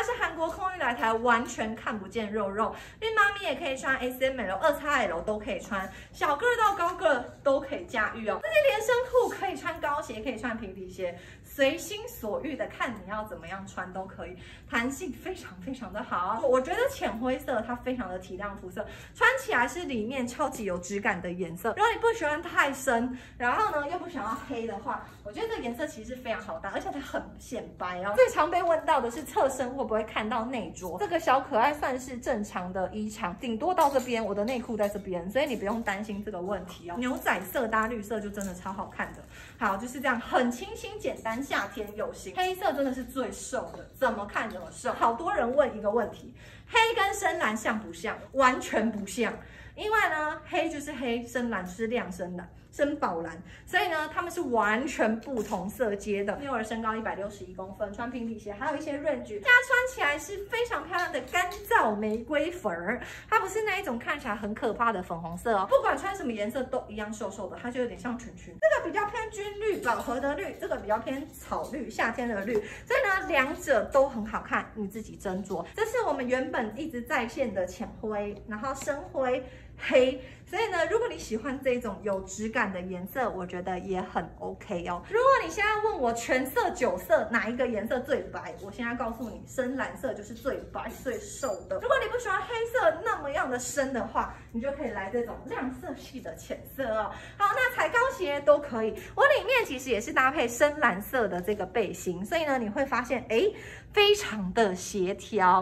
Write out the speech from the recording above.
它是韩国空运来台，完全看不见肉肉。孕妈咪也可以穿 S M L、二 X L 都可以穿，小个到高个都可以驾驭哦。这些连身裤可以穿高鞋，可以穿平底鞋，随心所欲的看你要怎么样穿都可以，弹性非常非常的好。我觉得浅灰色它非常的提亮肤色，穿起来是里面超级有质感的颜色。如果你不喜欢太深，然后呢又不想要黑的话，我觉得这个颜色其实非常好搭，而且它很显白哦。最常被问到的是侧身会不会看到内着？这个小可爱算是正常的衣长，顶多到这边，我的内裤在这边，所以你不用担心这个问题哦。牛仔色搭绿色就真的超好看的。好，就是这样，很清新简单，夏天有型。黑色真的是最瘦的，怎么看怎么瘦。好多人问一个问题，黑跟深蓝像不像？完全不像。因为呢，黑就是黑，深蓝是亮深蓝、深宝蓝，所以呢，它们是完全不同色阶的。幼儿身高一百六十一公分，穿平底鞋，还有一些润具，它穿起来是非常漂亮的干燥玫瑰粉儿，它不是那一种看起来很可怕的粉红色哦。不管穿什么颜色都一样瘦瘦的，它就有点像裙裙。这个比较偏军绿、饱和的绿，这个比较偏草绿、夏天的绿，所以呢，两者都很好看，你自己斟酌。这是我们原本一直在线的浅灰，然后深灰。黑，所以呢，如果你喜欢这种有质感的颜色，我觉得也很 OK 哦。如果你现在问我全色九色哪一个颜色最白，我现在告诉你，深蓝色就是最白最瘦的。如果你不喜欢黑色那么样的深的话，你就可以来这种亮色系的浅色哦。好，那踩高鞋都可以。我里面其实也是搭配深蓝色的这个背心，所以呢，你会发现，哎，非常的协调。